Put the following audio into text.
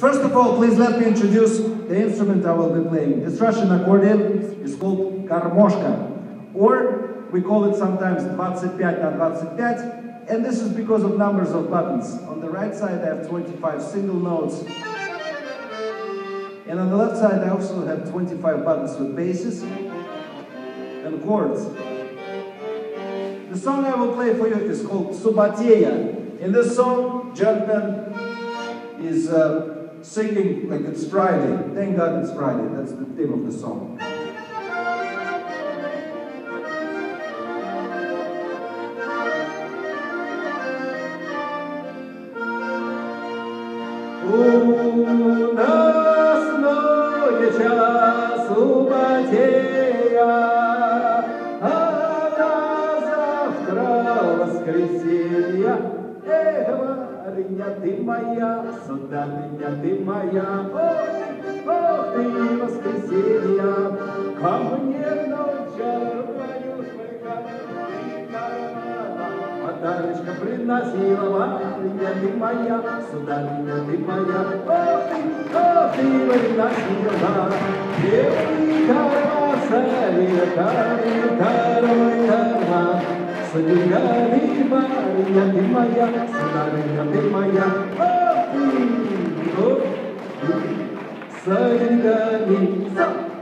First of all, please let me introduce the instrument I will be playing. It's Russian accordion it's called garmoshka, or we call it sometimes 25 na 25, and this is because of numbers of buttons. On the right side, I have 25 single notes, and on the left side, I also have 25 buttons with basses and chords. The song I will play for you is called Subateya. In this song, Junkman is uh, singing like it's Friday. Thank God it's Friday. That's the theme of the song. У нас ноє часу батея, а на завтра воскресенье. Эх, Барыня ты моя, сударыня ты моя, ох, ох ты воскресенья, ко мне ночью Подарочка приносила, барыня ты моя, сударыня ты моя, ох ты, ох ты приносила, белый карман, савина, Sadiga Viva, Maria Dimaya, Sadaya Dimaya, Happy! Sadiga Viva.